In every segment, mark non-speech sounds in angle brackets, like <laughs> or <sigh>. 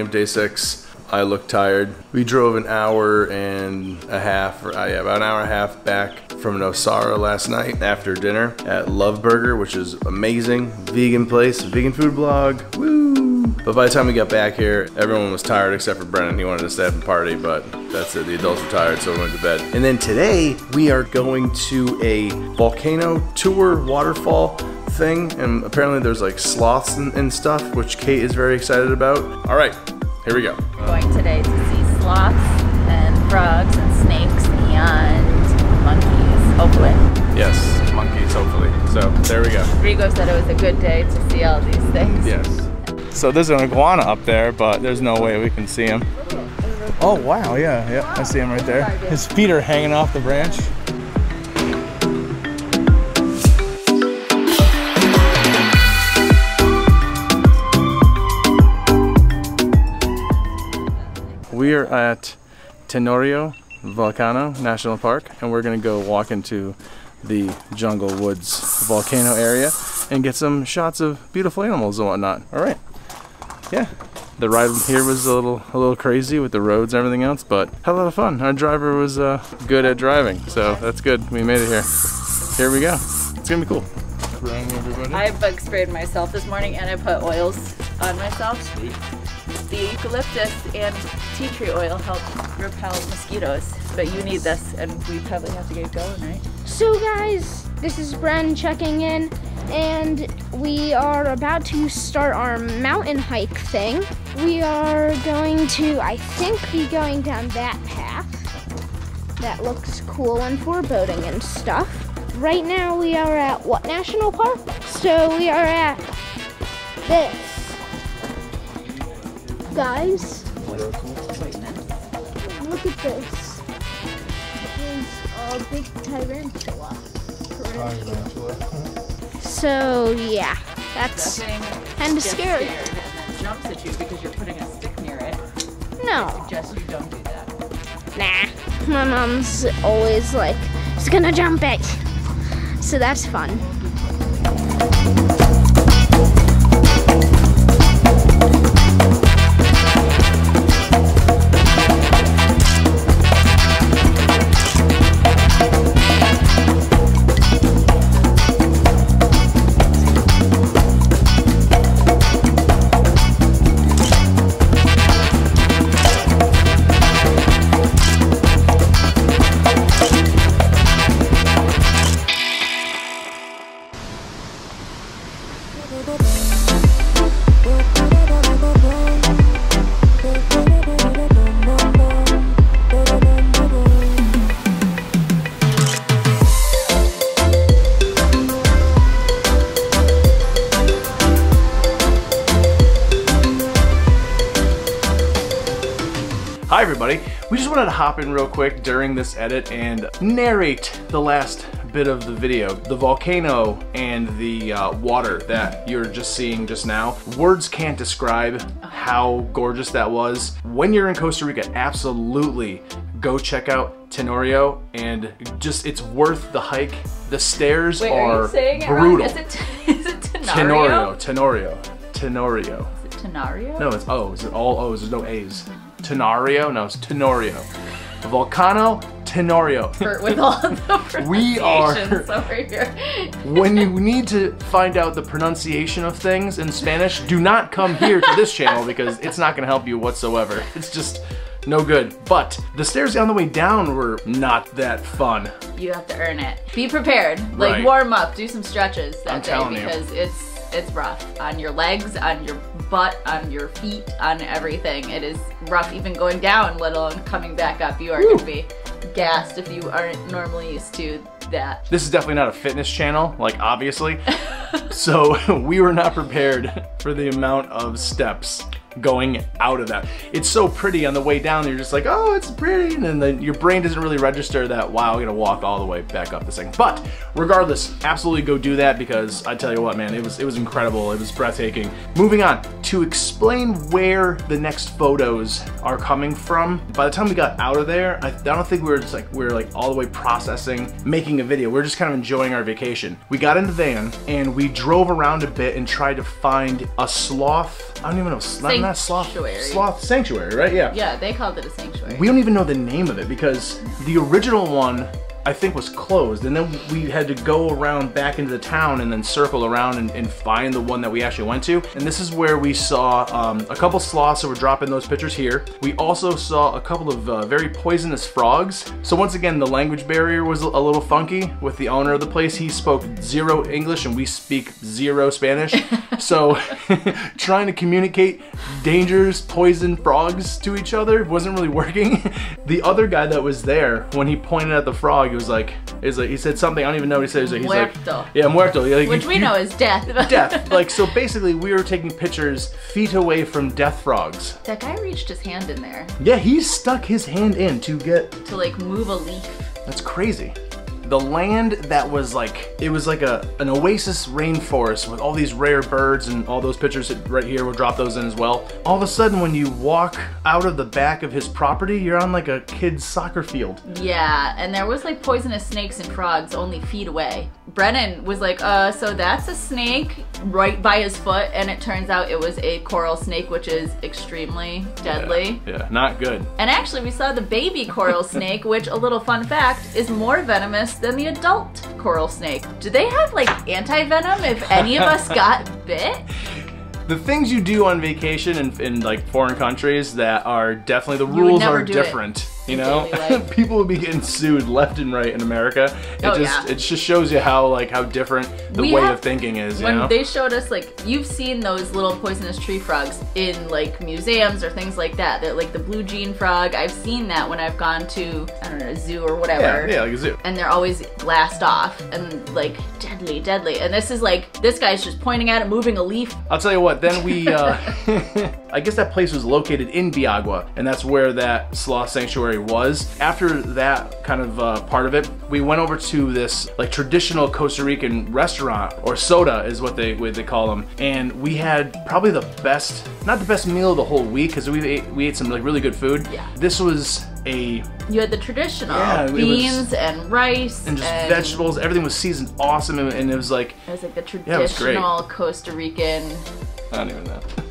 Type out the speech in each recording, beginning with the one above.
morning of day six. I look tired. We drove an hour and a half, or, uh, yeah, about an hour and a half back from Nosara last night after dinner at Love Burger, which is amazing. Vegan place, vegan food blog. Woo! But by the time we got back here, everyone was tired except for Brennan. He wanted to stay up and party, but that's it. The adults were tired, so we went to bed. And then today, we are going to a volcano tour waterfall thing, and apparently there's like sloths and, and stuff, which Kate is very excited about. All right, here we go. We're Going today to see sloths and frogs and snakes and monkeys, hopefully. Yes, monkeys, hopefully. So there we go. Rigo said it was a good day to see all these things. Yes. So there's an iguana up there, but there's no way we can see him. Oh wow, yeah, yeah, I see him right there. His feet are hanging off the branch. We are at Tenorio Volcano National Park and we're gonna go walk into the Jungle Woods volcano area and get some shots of beautiful animals and whatnot. All right yeah, the ride here was a little a little crazy with the roads and everything else, but had a lot of fun. Our driver was uh, good at driving, so that's good. We made it here. Here we go. It's gonna be cool. I bug sprayed myself this morning and I put oils on myself. The eucalyptus and tea tree oil help repel mosquitoes, but you need this and we probably have to get going, right? So guys, this is Bren checking in and we are about to start our mountain hike thing. We are going to, I think, be going down that path. That looks cool and foreboding and stuff. Right now we are at what national park? So we are at this. Guys, look at this. It's a big tarantula. So yeah, that's kind of scary. jumps at you because you're putting a stick near it. No, Suggest you don't do that. nah. My mom's always like, "It's gonna jump it," so that's fun. Hi everybody. We just wanted to hop in real quick during this edit and narrate the last bit of the video. The volcano and the uh, water that you're just seeing just now. Words can't describe how gorgeous that was. When you're in Costa Rica, absolutely go check out Tenorio and just it's worth the hike. The stairs Wait, are, are you saying it brutal. Is it, <laughs> is it Tenorio, Tenorio? Tenorio, Tenorio. Is it Tenario? No, it's O's. It's all O's. There's no A's. Tenorio? No, it's Tenorio. The volcano Tenorio. <laughs> With all the <laughs> We are- over here. when you <laughs> need to find out the pronunciation of things in Spanish, do not come here to this channel because it's not going to help you whatsoever. It's just no good. But the stairs on the way down were not that fun. You have to earn it. Be prepared. Like Right. warm up. Do some stretches that I'm day telling you. because it's it's rough on your legs, on your butt, on your feet, on everything. It is rough even going down, let alone coming back up. You are going to be gassed if you aren't normally used to that. This is definitely not a fitness channel, like obviously. so <laughs> we were not prepared for the amount of steps going out of that. It's so pretty on the way down, you're just like, oh, it's pretty, and then your brain doesn't really register that, wow, I'm gonna walk all the way back up this thing. But regardless, absolutely go do that because I tell you what, man, it was it was incredible, it was breathtaking. Moving on, to explain where the next photos are coming from, by the time we got out of there, I, don't think we were just like, we were like all the way processing, making a video. We are just kind of enjoying our vacation. We got in the van and we drove around a bit and tried to find a sloth, I don't even know, not not sloth. Sloth sanctuary, right? Yeah. Yeah, they called it a sanctuary. We don't even know the name of it because the original one I think was closed and then we had to go around back into the town and then circle around and, and find the one that we actually went to. And this is where we saw um, a couple sloths that were dropping those pictures here. We also saw a couple of uh, very poisonous frogs. So once again, the language barrier was a little funky with the owner of the place. He spoke zero English and we speak zero Spanish. <laughs> so <laughs> trying to communicate dangerous poison frogs to each other wasn't really working. <laughs> the other guy that was there, when he pointed at the frog, he was like, like, he said something, I don't even know what he said. He's like, he's Muerto. like yeah, muerto. Like, Which we you- know is death. <laughs> death. Like, so basically we were taking pictures feet away from death frogs. that guy reached his hand in there Yeah, he stuck his hand in to get to like move a leaf. That's crazy. The land that was like, it was like a an oasis rainforest with all these rare birds and all those pictures right here, we'll drop those in as well. All of a sudden when you walk out of the back of his property, you're on like a kid's soccer field. Yeah, and there was like poisonous snakes and frogs only feet away. Brennan was like, uh, so that's a snake right by his foot, and it turns out it was a coral snake, which is extremely deadly. Yeah, not good. And actually, we saw the baby coral snake, which, a little fun fact, is more venomous than the adult coral snake. Do they have like anti venom if any of us got <laughs> bit? The things you do on vacation in, in like foreign countries that are definitely the You rules are do it different. You know, <laughs> people would be getting sued left and right in America. It Oh, just yeah. it just shows you how like how different the We way have- of thinking is. You When know, they showed us, like, you've seen those little poisonous tree frogs in like museums or things like that. That like the blue jean frog. I've seen that when I've gone to I don't know a zoo or yeah, whatever. yeah, like a zoo. and they're always blast off and like deadly, deadly. And this is like this guy's just pointing at it, moving a leaf. I'll tell you what, then we, uh, <laughs> I guess that place was located in Bijagua, and that's where that sloth sanctuary was. After that kind of uh, part of it, we went over to this like traditional Costa Rican restaurant, or soda is what they what they call them, and we had probably the best, not the best meal of the whole week, because we ate, we ate some like really good food. Yeah. This was a You had the traditional Yeah, it was- beans and rice and just vegetables. Everything was seasoned awesome, and, and it was like It was like the Yeah, traditional Costa Rican. I don't even know. <laughs>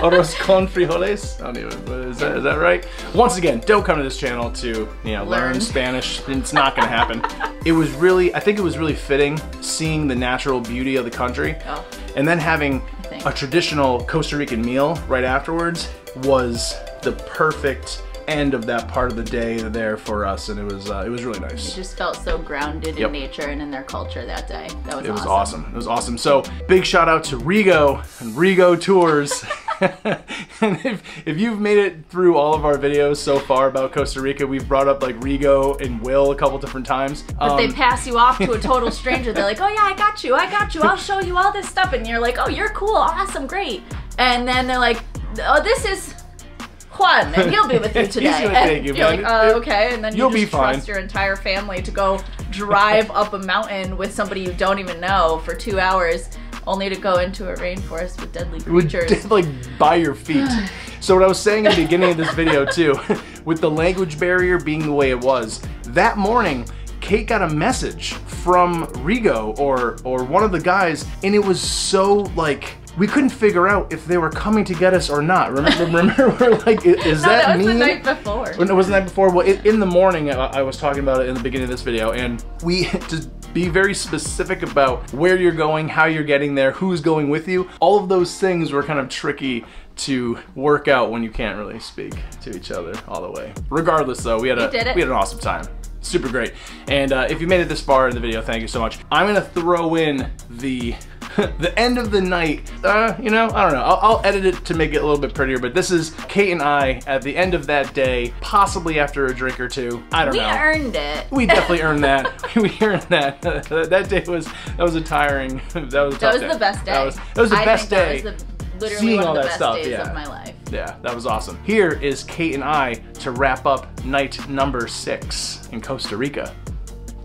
Arroz con frijoles? I don't even. Is that, is that right? Once again, don't come to this channel to you know learn, Learn. Spanish. It's not gonna happen. <laughs> it was really, I think it was really fitting seeing the natural beauty of the country, Oh. and then having a traditional Costa Rican meal right afterwards was the perfect end of that part of the day there for us, and it was uh, it was really nice. It just felt so grounded Yep. in nature and in their culture that day. That was It was awesome. awesome. It was awesome. So big shout out to Rigo and Rigo Tours. <laughs> and if, if you've made it through all of our videos so far about Costa Rica, we've brought up like Rigo and Will a couple different times. But they Um, pass you off to a total <laughs> stranger. They're like, "Oh yeah, I got you. I got you. I'll show you all this stuff." And you're like, "Oh, you're cool. Awesome. Great." And then they're like, "Oh, this is And he'll be with you <laughs> today." gonna and take you, you're man. like, "Oh, okay." And then you You'll just be fine. trust your entire family to go drive up a mountain with somebody you don't even know for two hours, only to go into a rainforest with deadly creatures. dead, <laughs> like by your feet. <sighs> so what I was saying in the beginning of this video too, <laughs> with the language barrier being the way it was, that morning Kate got a message from Rigo or or one of the guys, and it was so like we couldn't figure out if they were coming to get us or not. Remember, <laughs> remember we're like, "I- is no, that, that was me? the night before. When it was the night before? Well, in, in the morning, I, I was talking about it in the beginning of this video, and we <laughs> to be very specific about where you're going, how you're getting there, who's going with you. All of those things were kind of tricky to work out when you can't really speak to each other all the way. Regardless, though, we had a We we had an awesome time. Super great. And uh, if you made it this far in the video, thank you so much. I'm gonna throw in the <laughs> the end of the night. Uh, you know, I don't know. I'll, I'll edit it to make it a little bit prettier. But this is Kate and I at the end of that day, possibly after a drink or two. I don't we know. We earned it. we definitely <laughs> earned that. <laughs> we earned that. that day was that was a tiring. That was a tough That was day. the best day. That was, that was the I best day. That was the, literally Seeing all the that best stuff, days yeah. of my life. Yeah, that was awesome. Here is Kate and I to wrap up night number six in Costa Rica.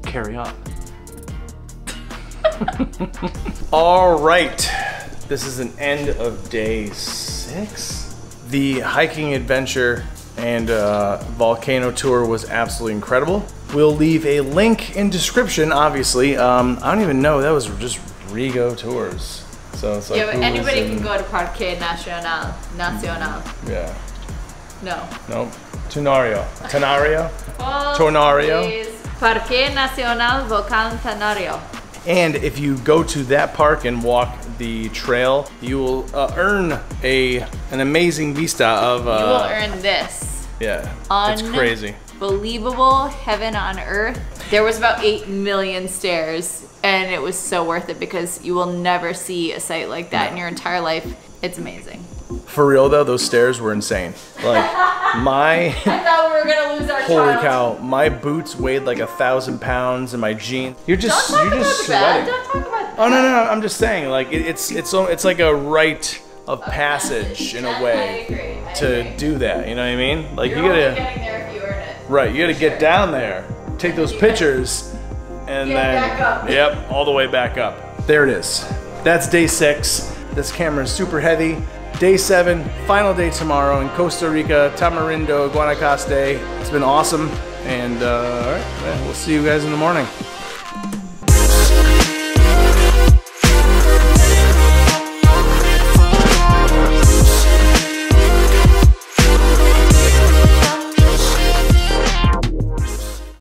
Carry on. <laughs> All right. This is an end of day six. The hiking adventure and uh, volcano tour was absolutely incredible. We'll leave a link in description, obviously. Um, I don't even know, that was just Rigo Tours. So it's like yeah, but anybody in- can go to Parque Nacional. Nacional. Yeah. No. Nope. Tunario. Tenario. Oh, <laughs> Tornario. Parque Nacional Volcan Tenario. And if you go to that park and walk the trail, you will uh, earn a an amazing vista of. Uh, You will earn this. Yeah. It's crazy. Believable heaven on earth. There was about 8 million stairs and it was so worth it because you will never see a sight like that in your entire life. It's amazing. For real though, those stairs were insane. Like <laughs> my. I thought we were gonna lose our Holy child. cow! My boots weighed like a thousand pounds, and my jeans. You're just you're just sweating. Don't talk about Oh no, no, no! I'm just saying, like it, it's it's it's like a rite of passage in a way agree. I to agree. do that. You know what I mean? Like You're you gotta getting there if you earn it. right. You gotta get down there, take those pictures, and Get then back up. yep, all the way back up. There it is. That's day six. This camera is super heavy. Day seven, final day tomorrow in Costa Rica, Tamarindo, Guanacaste. It's been awesome, and uh, all right, we'll see you guys in the morning.